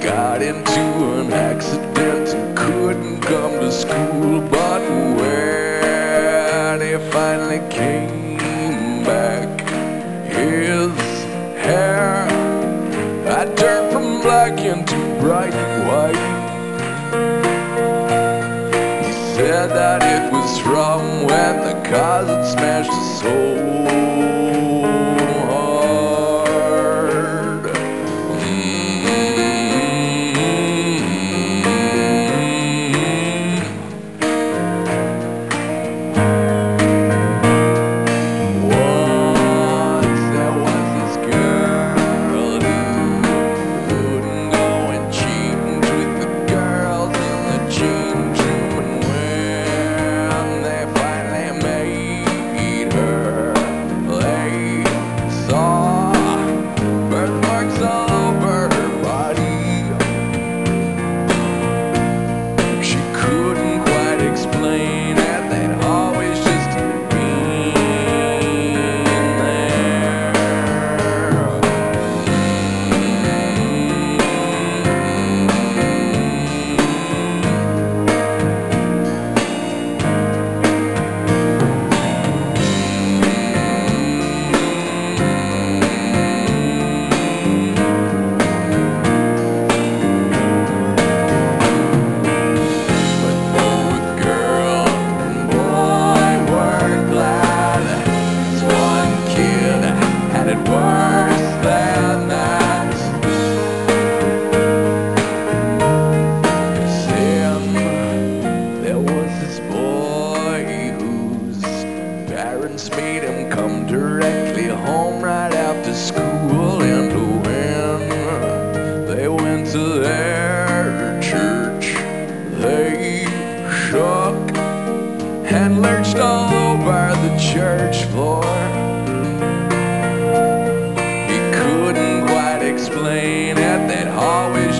got into an accident and couldn't come to school. But black into bright white. He said that it was from when the cars smashed his soul parents made him come directly home right after school, and when they went to their church, they shook and lurched all over the church floor. He couldn't quite explain it, they'd always